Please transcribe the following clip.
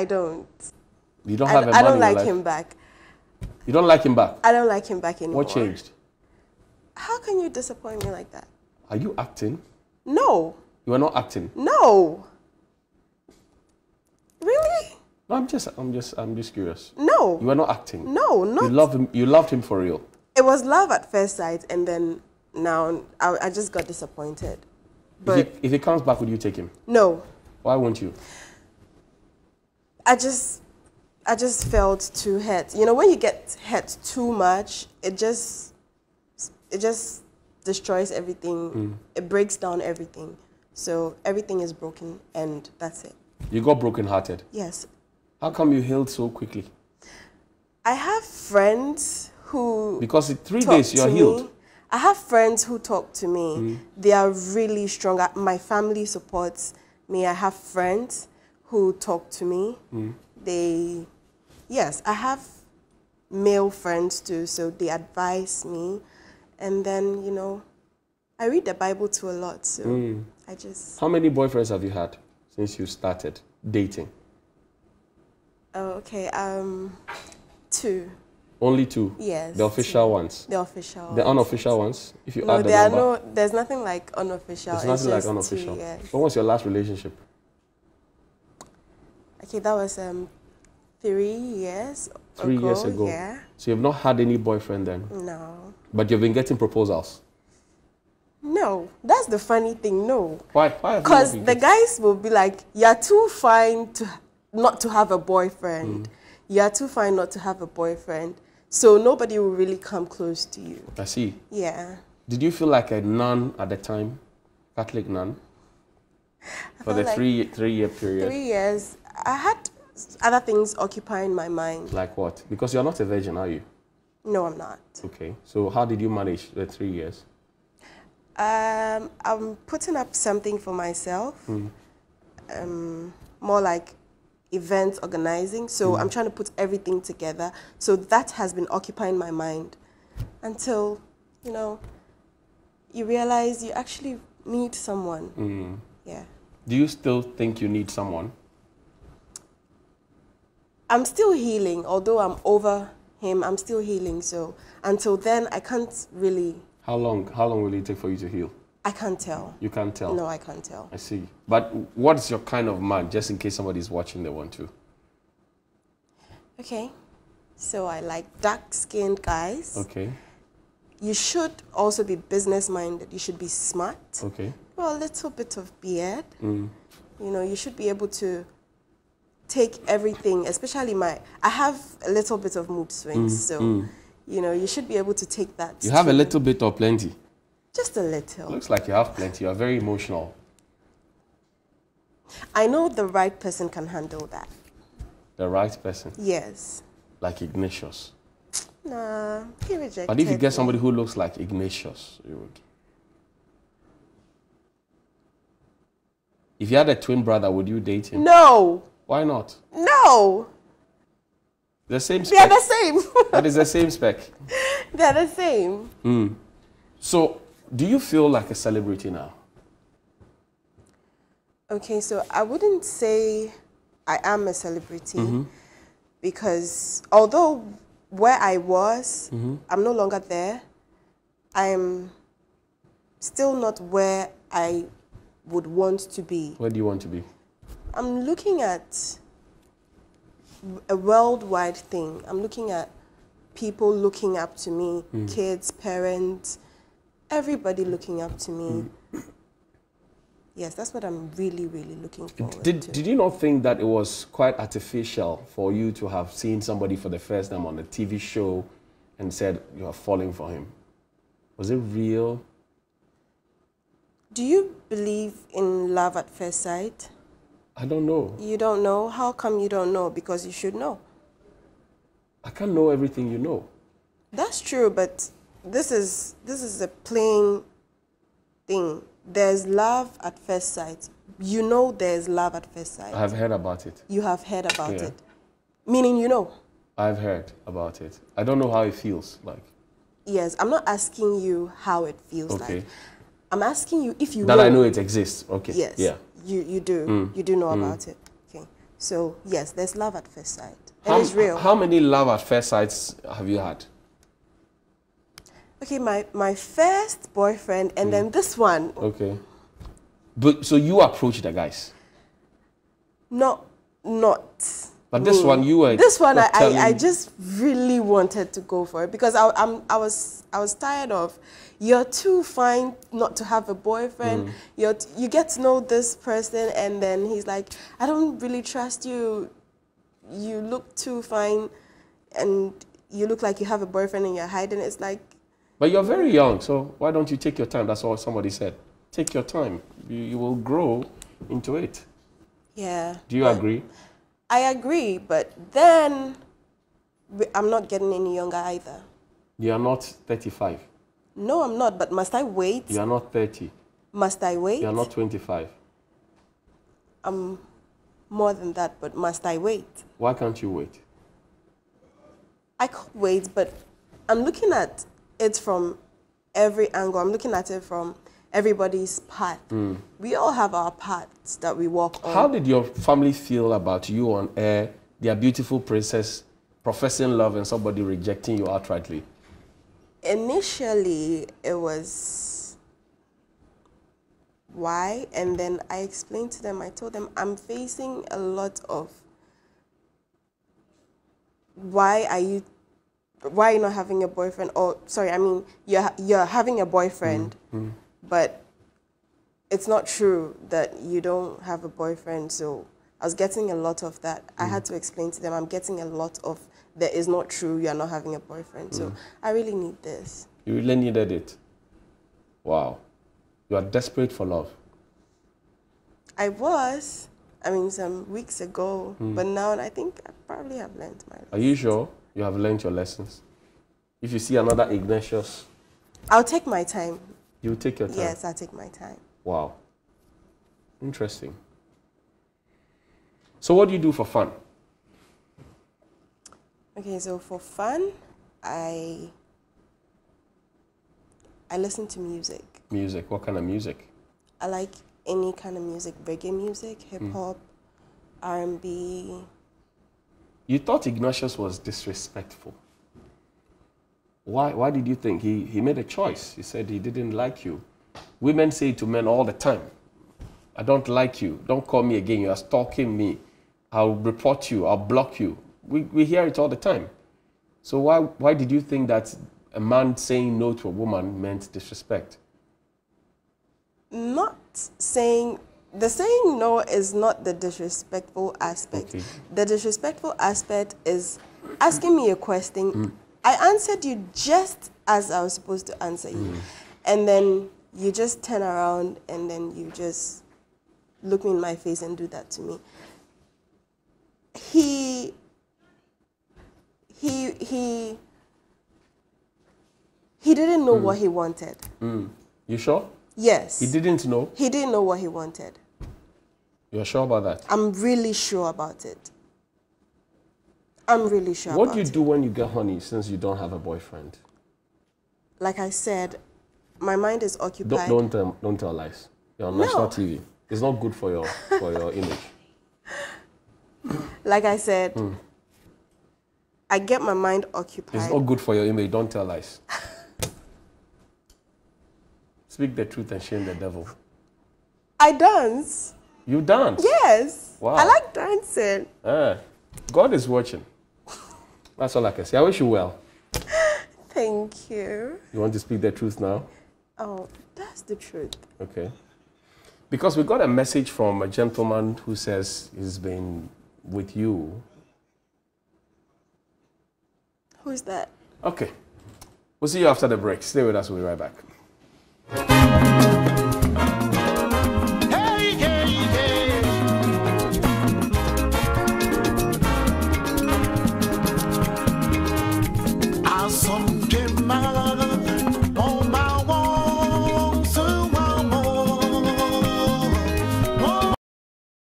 I don't. You don't have a man I don't like life? him back. You don't like him back? I don't like him back anymore. What changed? How can you disappoint me like that? Are you acting? No, You are not acting. no. Really? No, I'm just, I'm just, I'm just curious. No, You are not acting. no, no. You not. love him. You loved him for real. It was love at first sight, and then now I, I just got disappointed. But if, he, if he comes back, would you take him? no, Why won't you? I just I just felt too hurt. You know, when you get hurt too much, it just it just destroys everything. Mm. It breaks down everything. So everything is broken and that's it. You got brokenhearted. Yes. How come you healed so quickly? I have friends who Because in three days you are healed. me. I have friends who talk to me. Mm. They are really strong. My family supports me. I have friends who talk to me. They, yes, I have male friends too, so they advise me. And then, you know, I read the Bible too a lot, so I just, How many boyfriends have you had since you started dating? oh, okay, um, two, Only two. yes. The official ones. The official. The unofficial ones. If you No, add the there are no. There's nothing like unofficial. It's nothing like just two, unofficial. yes. When was your last relationship? Okay, that was um three years. Three ago, years ago. Yeah. So you've not had any boyfriend then, No. but you've been getting proposals. No, that's the funny thing. No, Why? Why? have you not because the getting- guys will be like, "You're too fine to not to have a boyfriend. Mm. You're too fine not to have a boyfriend." So nobody will really come close to you. I see. Yeah. Did you feel like a nun at the time, Catholic nun, for the like three three year period? Three years. I had other things occupying my mind. Like what? Because you're not a virgin, are you? No, I'm not. Okay. So how did you manage the three years? Um, I'm putting up something for myself, um, more like event organizing. So I'm trying to put everything together. So that has been occupying my mind until, you know, you realize you actually need someone. Mm. Yeah. Do you still think you need someone? I'm still healing, although I'm over him, I'm still healing. So until then, I can't really, How long? How long will it take for you to heal? I can't tell. You can't tell. No, I can't tell. I see. But what is your kind of man, just in case somebody's watching, they want to? Okay. So I like dark skinned guys. Okay. You should also be business minded. You should be smart. Okay. Well, a little bit of beard. Mm. You know, you should be able to take everything, especially my. I have a little bit of mood swings, so you know, you should be able to take that. Mm, You have a little bit or plenty. Just a little. Looks like you have plenty. You are very emotional. I know the right person can handle that. The right person, Yes. like Ignatius. Nah, he rejected. But if you get somebody who looks like Ignatius, you would. If you had a twin brother, would you date him? No, Why not? no, The same they're the same. that is the same spec. they're the same. Hmm. So, do you feel like a celebrity now? Okay, so I wouldn't say I am a celebrity mm-hmm. because although where I was, mm-hmm. I'm no longer there. I'm still not where I would want to be. Where do you want to be? I'm looking at a worldwide thing. I'm looking at people looking up to me, mm. kids, parents, everybody looking up to me. Mm. Yes, that's what I'm really, really looking forward Did, to. did you not think that it was quite artificial for you to have seen somebody for the first time on a TV show and said you are falling for him? Was it real? Do you believe in love at first sight? I don't know. You don't know? How come you don't know? Because you should know. I can't know everything you know. That's true, but this is this is a plain thing. There's love at first sight. You know there's love at first sight. I have heard about it. you have heard about Yeah. it. Meaning you know. I've heard about it. I don't know how it feels like. Yes, I'm not asking you how it feels Okay. like. I'm asking you if you That know. I know it exists. Okay. Yes. Yeah. You you do. Mm. You do know mm. about it. Okay. So yes, there's love at first sight. How, it is real. How many love at first sights have you had? okay, my my first boyfriend, and mm. then this one. Okay. But so you approached the guys. Not not. But this me. one you were This one I, I, I just really wanted to go for it because I I'm I was I was tired of you're too fine not to have a boyfriend. Mm. You're t- you get to know this person and then he's like I don't really trust you. You look too fine, and you look like you have a boyfriend and you're hiding. It's like But you're very young, so why don't you take your time? That's all somebody said. Take your time. You, you will grow into it. yeah. Do you agree? I agree, but then I'm not getting any younger either. You are not 35. No, I'm not. But must I wait? You are not 30. Must I wait? You are not 25. I'm more than that, but must I wait? Why can't you wait? I could wait, but I'm looking at it from every angle. I'm looking at it from everybody's path. Hmm. We all have our paths that we walk on. How did your family feel about you on air, their beautiful princess, professing love, and somebody rejecting you outrightly? Initially, it was why, and then I explained to them, I told them I'm facing a lot of why are you why are you not having a boyfriend? Or sorry i mean you're you're having a boyfriend mm, mm. but it's not true that you don't have a boyfriend so i was getting a lot of that i mm. had to explain to them i'm getting a lot of that is not true you're not having a boyfriend so mm. i really need this You really needed it. Wow. You are desperate for love. i was i mean some weeks ago mm. but now i think i probably have learned my Are you sure you have learned your lessons? If you see another Ignatius, i'll take my time you take your time. yes i'll take my time Wow. Interesting. So, what do you do for fun? Okay, so for fun, I I listen to music. Music. What kind of music? I like any kind of music, reggae music, hip mm. hop, R and B. You thought Ignatius was disrespectful. Why, why did you think? He, he made a choice. He said he didn't like you. Women say to men all the time, I don't like you. Don't call me again. You are stalking me. I'll report you. I'll block you. We, we hear it all the time. So why, why did you think that a man saying no to a woman meant disrespect? Not saying the saying no is not the disrespectful aspect. Okay. The disrespectful aspect is asking me a question. Mm. I answered you just as I was supposed to answer you. Mm. And then you just turn around and then you just look me in my face and do that to me. He he he he didn't know what he wanted. You sure? Yes. He didn't know. He didn't know what he wanted. You're sure about that? I'm really sure about it. I'm really sure What do you it. do when you get honey since you don't have a boyfriend? Like I said, my mind is occupied. Don't don't, um, don't tell lies. You're on No. national TV. It's not good for your for your image. Like I said, I get my mind occupied. It's not good for your image. Don't tell lies. Speak the truth and shame the devil. I dance. You dance. Yes. Wow. I like dancing. Ah, God is watching. That's all I can say. I wish you well. Thank you. You want to speak the truth now? Oh, that's the truth. Okay. Because we got a message from a gentleman who says he's been with you. Who's that? Okay. We'll see you after the break. Stay with us. We'll be right back.